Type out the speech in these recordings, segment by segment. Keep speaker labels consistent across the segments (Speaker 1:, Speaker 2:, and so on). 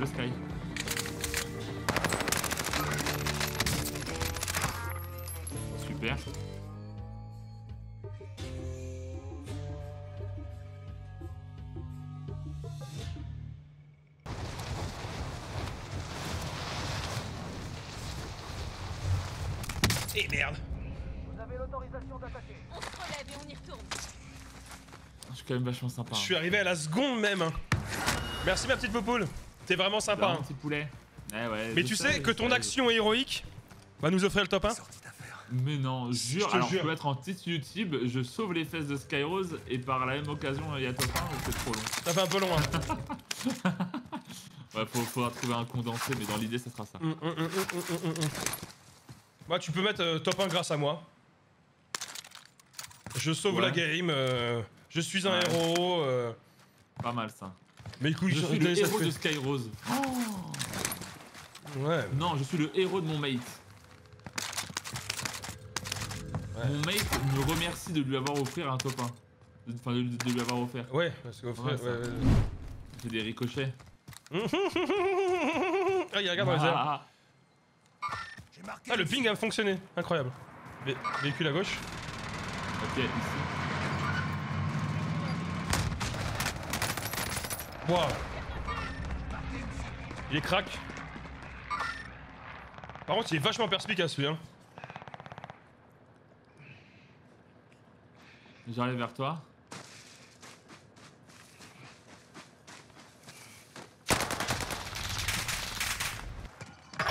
Speaker 1: le Sky. Super.
Speaker 2: Et merde
Speaker 3: Vous avez l'autorisation d'attaquer.
Speaker 4: On se relève et on y retourne.
Speaker 1: Je suis quand même vachement sympa.
Speaker 2: Je
Speaker 1: hein.
Speaker 2: suis arrivé à la seconde même hein. Merci ma petite poule T'es vraiment sympa hein.
Speaker 1: un petit poulet. Eh ouais,
Speaker 2: Mais
Speaker 1: je
Speaker 2: tu sais
Speaker 1: je
Speaker 2: que ton action héroïque va nous offrir le top 1
Speaker 1: Mais non, jure,
Speaker 2: te
Speaker 1: alors
Speaker 2: jure.
Speaker 1: je peux être en titre YouTube, je sauve les fesses de Skyrose et par la même occasion il y a top 1 ou c'est trop long.
Speaker 2: Ça fait un peu long hein.
Speaker 1: Ouais, faut, faudra trouver un condensé, mais dans l'idée ça sera ça.
Speaker 2: Hum, hum, hum, hum. Moi tu peux mettre euh, top 1 grâce à moi. Je sauve
Speaker 1: Ouais.
Speaker 2: la game, euh, je suis un
Speaker 1: Ouais.
Speaker 2: héros. euh,
Speaker 1: Pas mal ça.
Speaker 2: Mais écoute,
Speaker 1: Je suis le héros de Skyrose.
Speaker 2: Ouais.
Speaker 1: Non, je suis le héros de mon mate.
Speaker 2: Ouais.
Speaker 1: Mon mate me remercie de lui avoir offert un top 1. De- Enfin, de, de lui avoir offert.
Speaker 2: Ouais, parce que
Speaker 1: Ouais. J'ai des ricochets.
Speaker 2: Ah, il regarde dans les airs.
Speaker 1: Ah.
Speaker 2: Ah, le ping a fonctionné, incroyable. Vé- véhicule à gauche.
Speaker 1: ok, ici.
Speaker 2: Waouh. Il est crack. Par contre, il est vachement perspicace celui-là.
Speaker 1: J'arrive vers toi.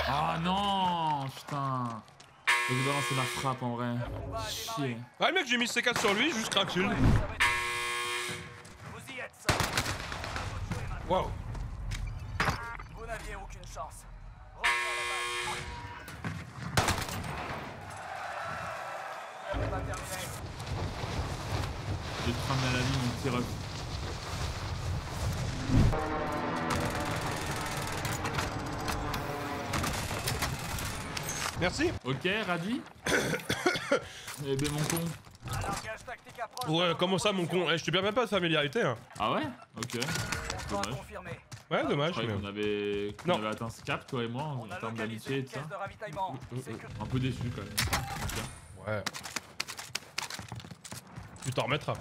Speaker 1: Ah non Putain Je vais balancer ma frappe en vrai. Chier.
Speaker 2: Ah, le mec, j'ai mis C4 sur lui, juste crack Waouh.
Speaker 3: Vous n'aviez aucune chance. Revenez à la base. C'est pas terminé.
Speaker 1: Je vais te ramener à la vie mon petit ref.
Speaker 2: Merci.
Speaker 1: Ok, Radi Eh ben mon con.
Speaker 3: Un largage tactique approche.
Speaker 2: Ouais, comment ça, mon con? Eh, Je te permets pas de familiarité. Hein.
Speaker 1: Ah ouais? Ok. Dommage.
Speaker 2: Ouais,
Speaker 1: Je
Speaker 2: dommage.
Speaker 1: croyais
Speaker 2: mais-
Speaker 1: qu'on avait, atteint ce cap, toi et moi, en termes d'amitié et tout ça.
Speaker 2: Mm, mm,
Speaker 3: Sécurité.
Speaker 1: Un peu déçu quand même.
Speaker 2: Ouais. Tu t'en remettras.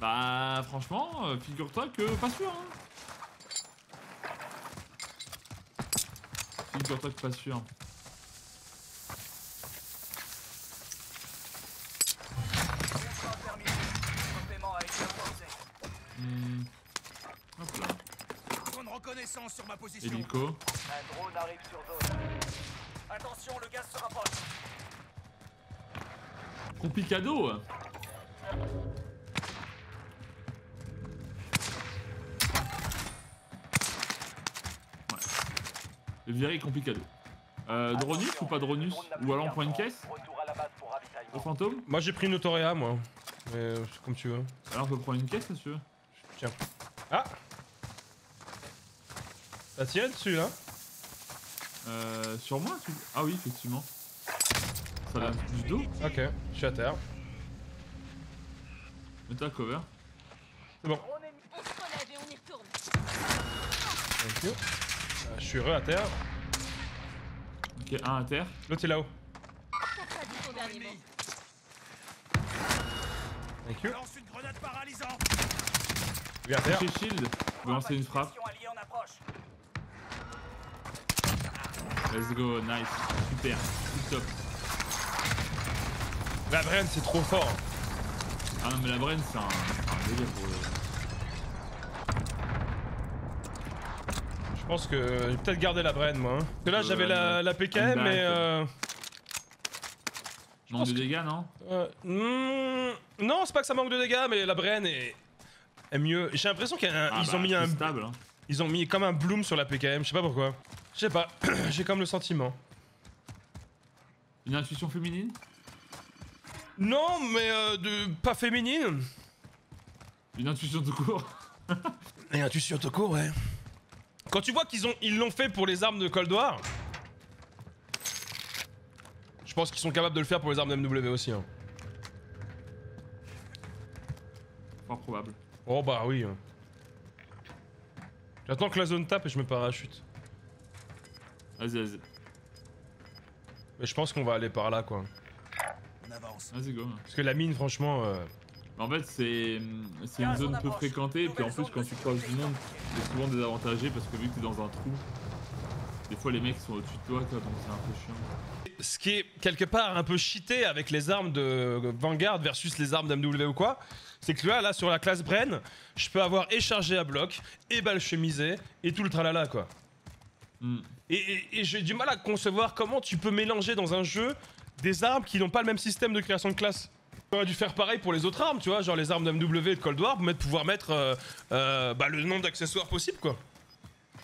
Speaker 1: Bah franchement, euh, figure-toi que pas sûr. Hein. Figure-toi que pas sûr.
Speaker 3: Reconnaissance sur ma position.
Speaker 1: Hélico.
Speaker 3: Un drone arrive sur zone. Attention, le gaz se rapproche.
Speaker 1: Complicado Ouais. Viré complicado. Euh, Dronus ou pas Dronus Ou alors on prend une caisse Au fantôme
Speaker 2: Moi, j'ai pris une Autoréa, moi. Mais euh, c'est comme tu veux.
Speaker 1: Alors on peut prendre une caisse si tu veux.
Speaker 2: Tiens. Ah T'as tiré dessus, là
Speaker 1: Euh, sur moi tu... Ah oui, effectivement. Ça vient du dos
Speaker 2: Ok, je suis à terre.
Speaker 1: Mets-toi à cover.
Speaker 2: C'est bon.
Speaker 4: On se relève et on y retourne.
Speaker 2: Thank you. Euh, je suis re à terre.
Speaker 1: Ok, un à terre.
Speaker 2: L'autre est là-haut.
Speaker 4: Ça dit ton dernier mot.
Speaker 2: Thank you.
Speaker 3: Lance une grenade paralysante.
Speaker 2: Lui à terre.
Speaker 1: Shield. Je vais lancer une frappe.
Speaker 3: Mission alliée en approche.
Speaker 1: Let's go, nice. Super. Top.
Speaker 2: La Bren, c'est trop fort.
Speaker 1: Ah non, mais la brain, c'est un, délire pour.
Speaker 2: Je pense que j'ai peut-être gardé la Bren, moi. hein. Parce que là,
Speaker 1: Euh,
Speaker 2: j'avais la, la PKM, mais. Euh,
Speaker 1: Manque de
Speaker 2: que-
Speaker 1: dégâts, non
Speaker 2: euh, hmm, non, c'est pas que ça manque de dégâts, mais la Bren est, est mieux. J'ai l'impression qu'ils
Speaker 1: Ah
Speaker 2: ont
Speaker 1: bah,
Speaker 2: mis
Speaker 1: c'est
Speaker 2: un,
Speaker 1: stable. Hein.
Speaker 2: ils ont mis comme un bloom sur la PKM. Je sais pas pourquoi. Je sais pas. j'ai comme le sentiment.
Speaker 1: Une intuition féminine?
Speaker 2: Non, mais euh, de pas féminine.
Speaker 1: Une intuition tout court?
Speaker 2: Et intuition tout court, ouais. Quand tu vois qu'ils ont ils l'ont fait pour les armes de Cold War, je pense qu'ils sont capables de le faire pour les armes de MW aussi. Hein.
Speaker 1: Fort probable.
Speaker 2: Oh bah oui. hein. J'attends que la zone tape et je me parachute.
Speaker 1: Vas-y, vas-y.
Speaker 2: Mais je pense qu'on va aller par là quoi.
Speaker 5: On avance.
Speaker 1: Vas-y, go.
Speaker 2: Parce que la mine, franchement. euh,
Speaker 1: En fait, c'est une zone peu fréquentée, et puis en plus, quand tu croises du monde, t'es souvent désavantagé parce que vu que t'es dans un trou, des fois les mecs sont au-dessus de toi, quoi, donc c'est un peu chiant.
Speaker 2: Ce qui est quelque part un peu cheaté avec les armes de Vanguard versus les armes d'MW ou quoi, c'est que là, là, sur la classe Bren, je peux avoir et chargé à bloc, et balle chemisée, et tout le tralala quoi.
Speaker 1: Hmm.
Speaker 2: Et, et- et j'ai du mal à concevoir comment tu peux mélanger dans un jeu des armes qui n'ont pas le même système de création de classe. On aurait dû faire pareil pour les autres armes, tu vois, genre les armes d'MW et de Cold War, pour mettre- pouvoir mettre euh, euh, bah, le nombre d'accessoires possible, quoi.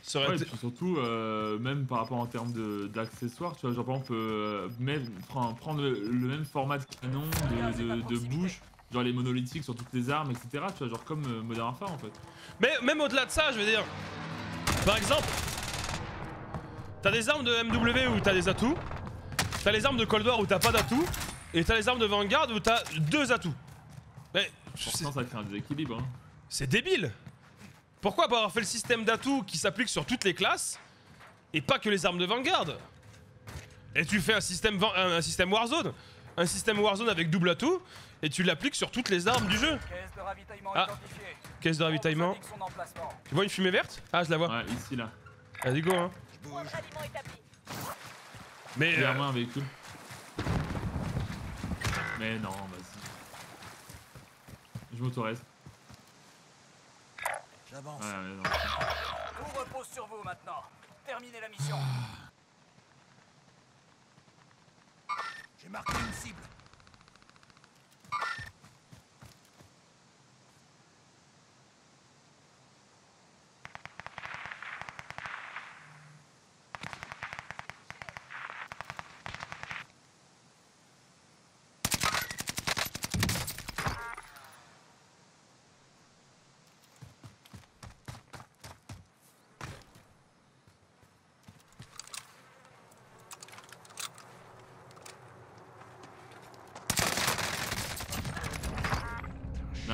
Speaker 2: Ça
Speaker 1: Ouais, et puis surtout, euh, même par rapport en termes de- d'accessoires, tu vois, genre par exemple, euh, même, prendre, prendre le, le même format de canon, de, de, de bouche, genre les monolithiques sur toutes les armes, etc., tu vois, genre comme euh, Modern Warfare en fait.
Speaker 2: Mais même au-delà de ça, je veux dire, par exemple, t'as des armes de MW où t'as des atouts, t'as les armes de Cold War où t'as pas d'atouts, et t'as les armes de Vanguard où t'as deux atouts. Mais
Speaker 1: Pourtant, ça crée un déséquilibre. Hein.
Speaker 2: c'est débile. Pourquoi pas avoir fait le système d'atouts qui s'applique sur toutes les classes et pas que les armes de Vanguard? Et tu fais un système, Van- un système Warzone, un système Warzone avec double atout et tu l'appliques sur toutes les armes du jeu.
Speaker 3: Caisse de ravitaillement
Speaker 2: Ah.
Speaker 3: identifiée.
Speaker 2: Caisse de ravitaillement. Tu vois une fumée verte? Ah, je la vois.
Speaker 1: Ouais, ici là.
Speaker 2: Vas-y, go, hein.
Speaker 4: Point de ralliement établi.
Speaker 2: Mais. euh,
Speaker 1: Derrière moi un véhicule. Mais non, vas-y. Je m'autorise.
Speaker 5: J'avance.
Speaker 1: Ouais, ouais, non.
Speaker 3: Tout repose sur vous maintenant. Terminez la mission.
Speaker 5: J'ai marqué une cible.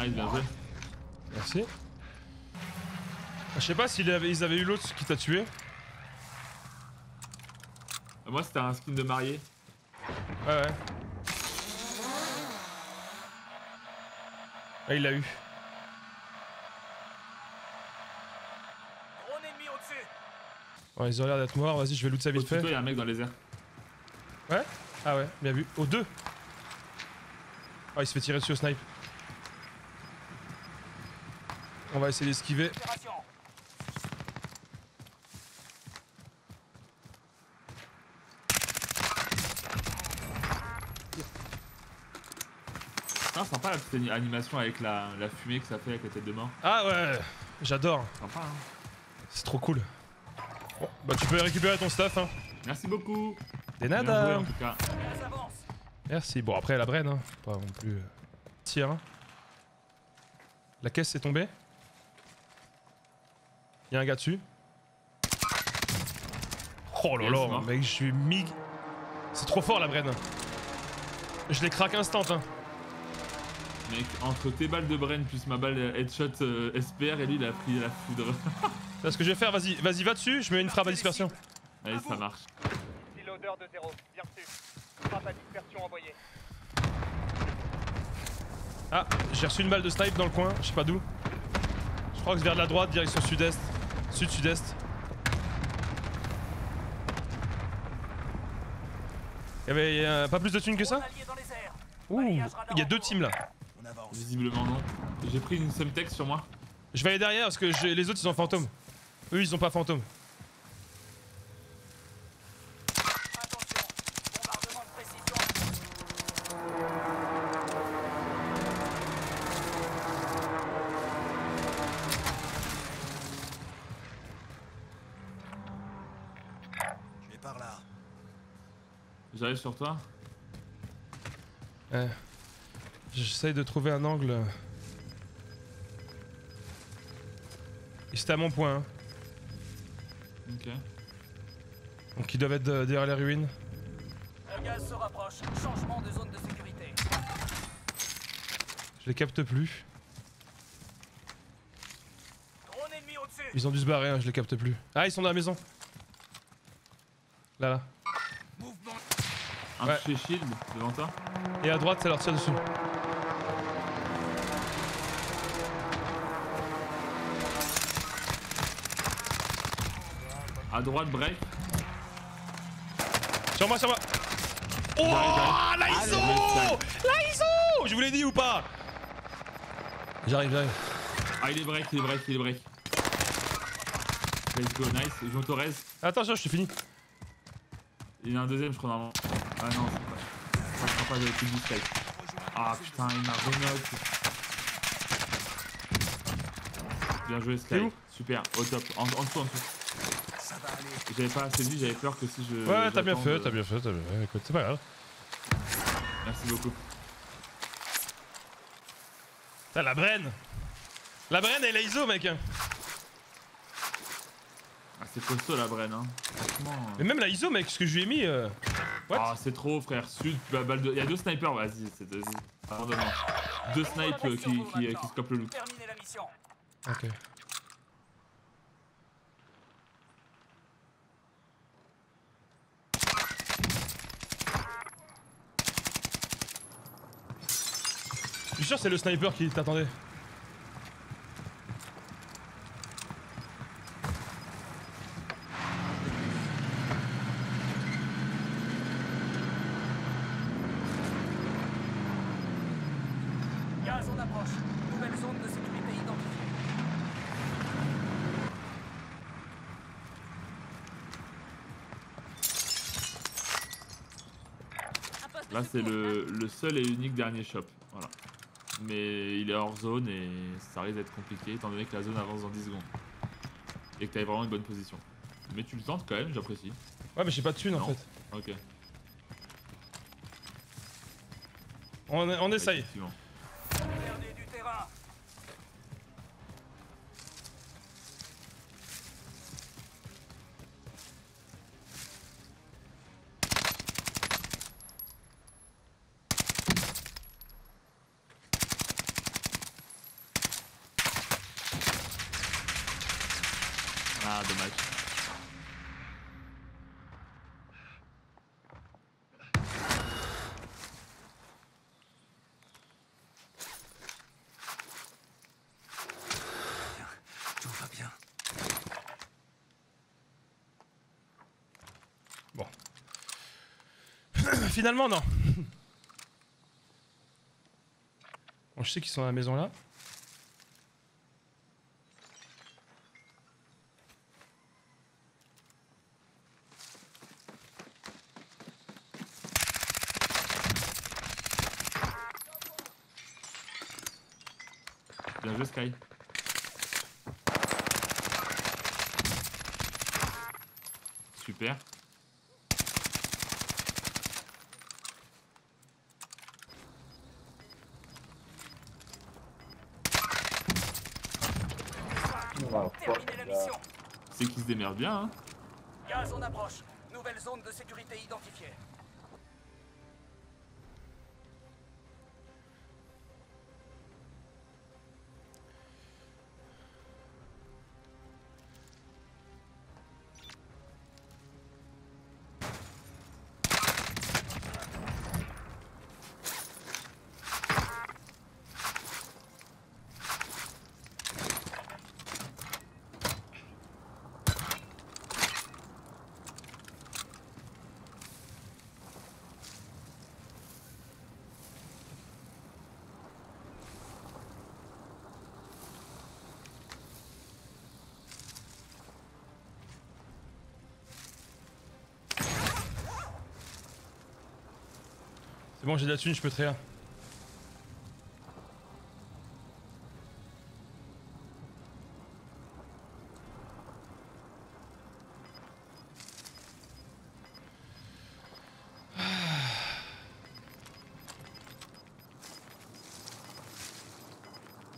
Speaker 1: Nice, bien joué.
Speaker 2: Merci. Je sais pas s'ils avaient, ils avaient eu l'autre qui t'a tué.
Speaker 1: Euh, Moi, c'était un skin de marié.
Speaker 2: Ouais, ouais. Ah, il l'a eu. Ouais, ils ont l'air d'être morts. Vas-y, je vais loot ça vite fait.
Speaker 1: il y a un mec dans les airs.
Speaker 2: Ah ouais, bien vu. Au 2. Ah, il se fait tirer dessus au snipe. On va essayer d'esquiver.
Speaker 1: Ah, sympa la petite animation avec la, la fumée que ça fait avec la tête de mort.
Speaker 2: Ah ouais, j'adore.
Speaker 1: Sympa, hein.
Speaker 2: C'est trop cool. Bon, bah tu peux récupérer ton stuff, hein.
Speaker 1: Merci beaucoup.
Speaker 2: Des
Speaker 1: joué
Speaker 2: nada.
Speaker 1: en tout cas.
Speaker 2: Merci. Bon, après, la braine, hein. Pas non plus. euh, Tir, hein. La caisse est tombée? Y'a un gars dessus. Oh là là, mec, je suis mig. C'est trop fort la braine. Je les craque instant, hein.
Speaker 1: Mec, entre tes balles de brain plus ma balle headshot euh, SPR et lui il a pris la foudre.
Speaker 2: C'est ce que je vais faire, vas-y, vas-y, va dessus, je mets une frappe à dispersion.
Speaker 1: Allez, ça marche.
Speaker 3: Reloader de zéro. Bien reçu. Frappe à dispersion envoyée.
Speaker 2: Ah, j'ai reçu une balle de snipe dans le coin, je sais pas d'où. Je crois que c'est vers de la droite, direction sud-est. Sud-sud-est. Il y avait euh, pas plus de thunes que ça. Ouh, il y a deux teams là.
Speaker 1: Visiblement non. J'ai pris une Semtex sur moi.
Speaker 2: Je vais aller derrière parce que j'ai- les autres ils ont fantôme. Eux ils ont pas fantôme.
Speaker 1: J'arrive sur toi.
Speaker 2: Ouais. J'essaye de trouver un angle. C'était à mon point. hein.
Speaker 1: Ok.
Speaker 2: Donc ils doivent être de- derrière les ruines.
Speaker 3: Le gaz se rapproche. Changement de zone de sécurité.
Speaker 2: Je les capte plus.
Speaker 3: Drone ennemi au-dessus.
Speaker 2: Ils ont dû se barrer, hein, je les capte plus. Ah, ils sont dans la maison. Là, là.
Speaker 1: Un
Speaker 2: Ouais.
Speaker 1: Shield devant toi.
Speaker 2: Et à droite, ça leur tire dessus.
Speaker 1: À droite, break.
Speaker 2: Sur moi, sur moi. Oh, la. ISO La ISO Je vous l'ai dit ou pas J'arrive, j'arrive.
Speaker 1: Ah, il est break, il est break, il est break. Let's go, nice. Je m'autorez.
Speaker 2: Attention, je suis fini.
Speaker 1: Il y en a un deuxième, je crois, normalement. Ah non. Ça sera pas avec le strike. Ah putain, il m'a renock. Bien joué, Sky. Super, au top. En, en dessous, en dessous. J'avais pas assez vu, j'avais peur que si je.
Speaker 2: Ouais, t'as bien fait,
Speaker 1: de-
Speaker 2: t'as bien fait, t'as bien fait. Écoute, c'est pas grave.
Speaker 1: Merci beaucoup.
Speaker 2: Putain, la Brenne La Brenne et la ISO, mec hein.
Speaker 1: Ah, c'est costaud la Bren, hein. Franchement. euh.
Speaker 2: Mais même la ISO, mec, ce que je lui ai mis... euh,
Speaker 1: Ah, c'est trop, frère. Sud, bah, balle de... Il y a deux snipers, vas-y. c'est- Vas-y. Abandonne. Deux snipes euh, qui, qui, qui scopent le loot.
Speaker 3: Terminez la mission.
Speaker 2: Ok. Je suis sûr que c'est le sniper qui t'attendait.
Speaker 3: Gaz en approche. Nouvelle zone de sécurité identifiée.
Speaker 4: Un poste de
Speaker 1: Là, c'est le, le seul et unique dernier shop. Voilà. Mais il est hors zone et ça risque d'être compliqué étant donné que la zone avance dans 10 secondes. Et que t'avais vraiment une bonne position. Mais tu le tentes quand même, j'apprécie.
Speaker 2: Ouais, mais j'ai pas de thune en fait.
Speaker 1: Ok.
Speaker 2: On, on essaye.
Speaker 1: Ah, dommage.
Speaker 5: Tout va bien.
Speaker 2: Bon. Finalement, non. Bon, je sais qu'ils sont à la maison là.
Speaker 1: Bien joué, Sky. Super.
Speaker 3: Terminez la mission.
Speaker 1: C'est qu'il se démerde bien, hein.
Speaker 3: Gaz en approche. Nouvelle zone de sécurité identifiée.
Speaker 2: C'est bon, j'ai de la thune, je peux rien.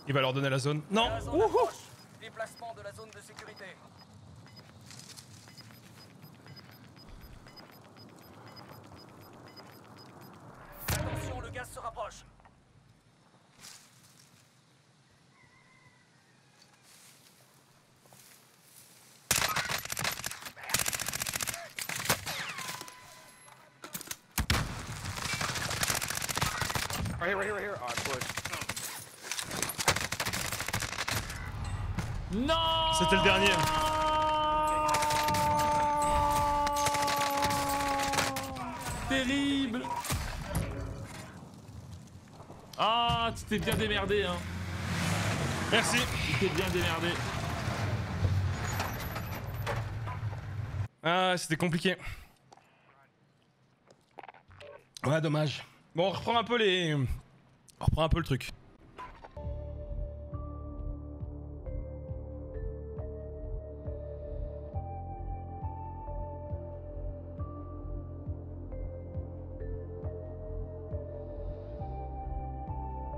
Speaker 2: Il va leur donner la zone. Non Wouhou
Speaker 3: approche. Déplacement de la zone de sécurité. Attention, le gaz se rapproche.
Speaker 6: Right here, right here, right here. Oh, I pushed.
Speaker 1: Non
Speaker 2: C'était le dernier.
Speaker 1: Terrible Ah, tu t'es bien démerdé, hein.
Speaker 2: Merci.
Speaker 1: Tu t'es bien démerdé.
Speaker 2: Ah, c'était compliqué. Ouais, dommage. Bon, on reprend un peu les. On reprend un peu le truc.